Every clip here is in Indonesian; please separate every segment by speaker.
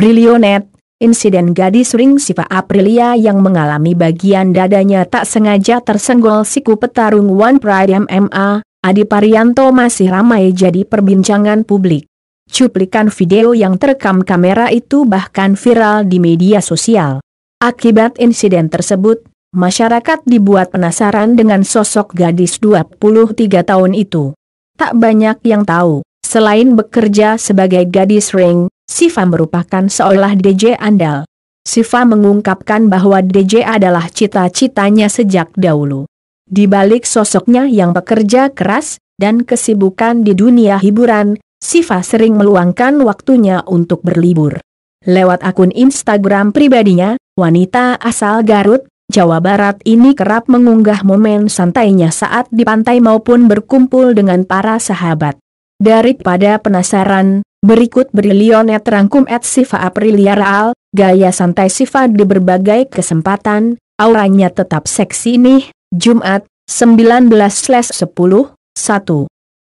Speaker 1: Brilionet, insiden gadis ring Siva Aprilia yang mengalami bagian dadanya tak sengaja tersenggol siku petarung One Pride MMA, Adi Parianto masih ramai jadi perbincangan publik. Cuplikan video yang terekam kamera itu bahkan viral di media sosial. Akibat insiden tersebut, masyarakat dibuat penasaran dengan sosok gadis 23 tahun itu. Tak banyak yang tahu, selain bekerja sebagai gadis ring, Siva merupakan seolah DJ andal. Siva mengungkapkan bahwa DJ adalah cita-citanya sejak dahulu. Di balik sosoknya yang bekerja keras dan kesibukan di dunia hiburan, Siva sering meluangkan waktunya untuk berlibur. Lewat akun Instagram pribadinya, wanita asal Garut, Jawa Barat ini kerap mengunggah momen santainya saat di pantai maupun berkumpul dengan para sahabat. Daripada penasaran, berikut Brilionet rangkum at Siva Aprilia Raal, gaya santai Siva di berbagai kesempatan, auranya tetap seksi nih, Jumat, 19-10, 1.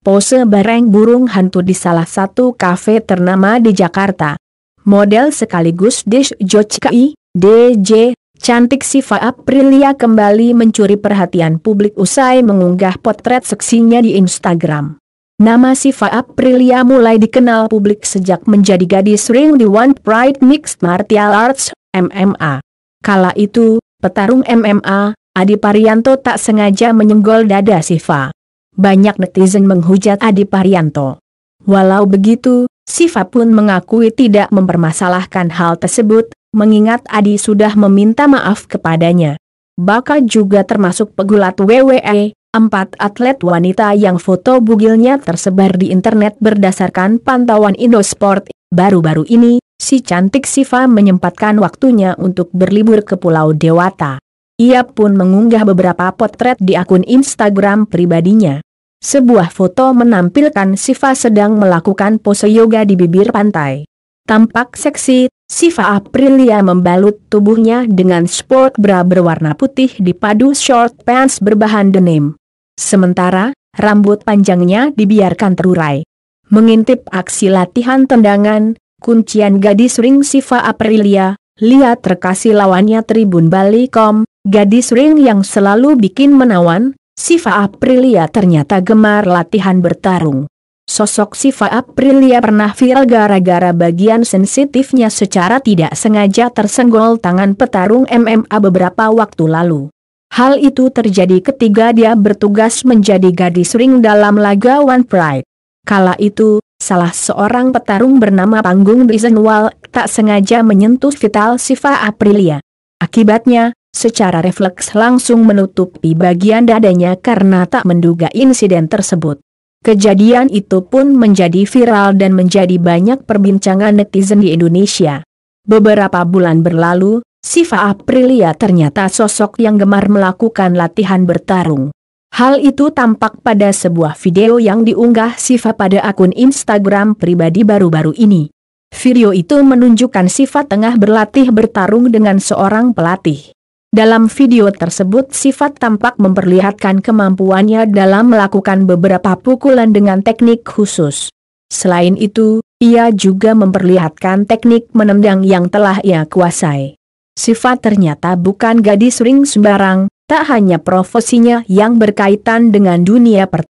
Speaker 1: Pose bareng burung hantu di salah satu kafe ternama di Jakarta. Model sekaligus dish Jochkai, DJ, cantik Siva Aprilia kembali mencuri perhatian publik usai mengunggah potret seksinya di Instagram. Nama Siva Aprilia mulai dikenal publik sejak menjadi gadis ring di One Pride Mixed Martial Arts, MMA. Kala itu, petarung MMA, Adi Parianto tak sengaja menyenggol dada Siva banyak netizen menghujat Adi Parianto. Walau begitu, Siva pun mengakui tidak mempermasalahkan hal tersebut, mengingat Adi sudah meminta maaf kepadanya. Baka juga termasuk pegulat WWE, empat atlet wanita yang foto bugilnya tersebar di internet berdasarkan pantauan Indosport. Baru-baru ini, si cantik Siva menyempatkan waktunya untuk berlibur ke Pulau Dewata. Ia pun mengunggah beberapa potret di akun Instagram pribadinya. Sebuah foto menampilkan Siva sedang melakukan pose yoga di bibir pantai. Tampak seksi, Siva Aprilia membalut tubuhnya dengan sport bra berwarna putih dipadu short pants berbahan denim. Sementara, rambut panjangnya dibiarkan terurai. Mengintip aksi latihan tendangan, kuncian gadis ring Siva Aprilia, lihat rekasi lawannya Tribun Bali.com, Gadis ring yang selalu bikin menawan, Siva Aprilia ternyata gemar latihan bertarung. Sosok Siva Aprilia pernah viral gara-gara bagian sensitifnya secara tidak sengaja tersenggol tangan petarung MMA beberapa waktu lalu. Hal itu terjadi ketika dia bertugas menjadi gadis ring dalam laga One Pride. Kala itu, salah seorang petarung bernama Panggung Dizenwal tak sengaja menyentuh vital Siva Aprilia. Akibatnya, secara refleks langsung menutupi bagian dadanya karena tak menduga insiden tersebut. Kejadian itu pun menjadi viral dan menjadi banyak perbincangan netizen di Indonesia. Beberapa bulan berlalu, Siva Aprilia ternyata sosok yang gemar melakukan latihan bertarung. Hal itu tampak pada sebuah video yang diunggah Siva pada akun Instagram pribadi baru-baru ini. Video itu menunjukkan Siva tengah berlatih bertarung dengan seorang pelatih. Dalam video tersebut sifat tampak memperlihatkan kemampuannya dalam melakukan beberapa pukulan dengan teknik khusus. Selain itu, ia juga memperlihatkan teknik menendang yang telah ia kuasai. Sifat ternyata bukan gadis ring sembarang, tak hanya profesinya yang berkaitan dengan dunia pertahanan.